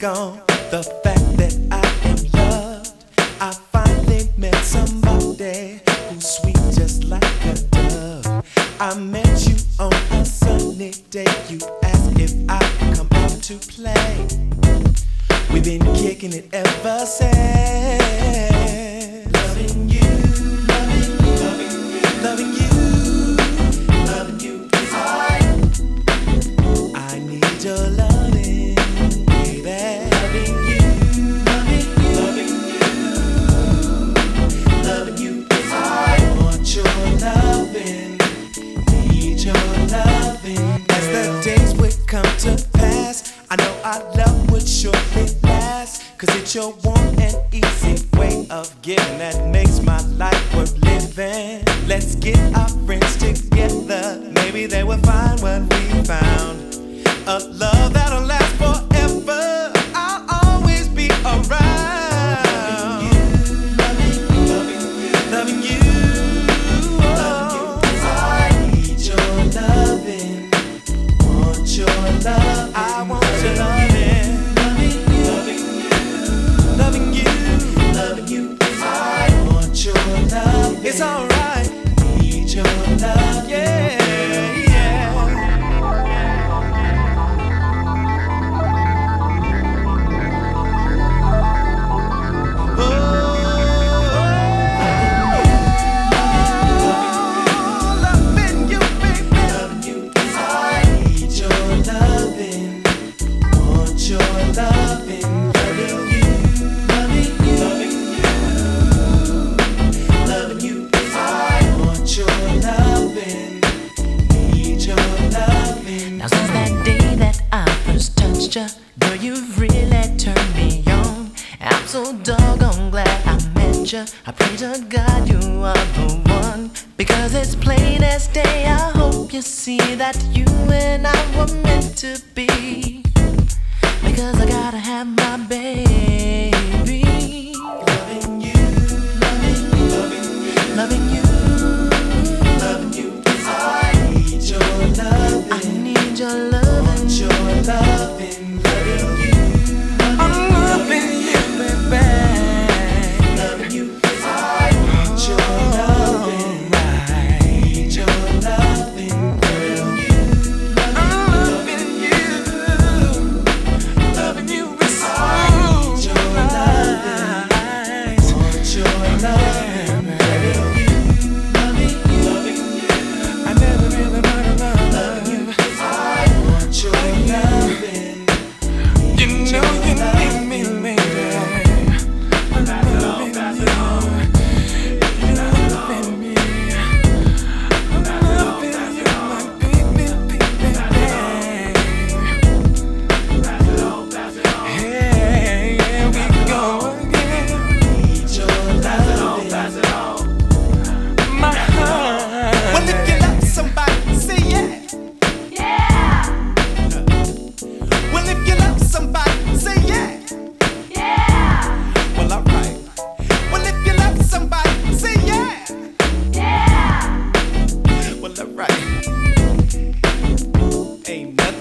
The fact that I am loved, I finally met somebody who's sweet just like a dove. I met you on a sunny day. You asked if I could come out to play. We've been kicking it ever since. Come to pass, I know our love would surely last. Cause it's your warm and easy way of giving that makes my life worth living. Let's get our friends together. Maybe they will find what we found. A love that'll last forever. You, girl, you've really turned me on. I'm so doggone glad I met you. I pray to God you are the one. Because it's plain as day, I hope you see that you and I were meant to be. Because I gotta have my baby.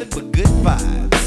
but good vibes.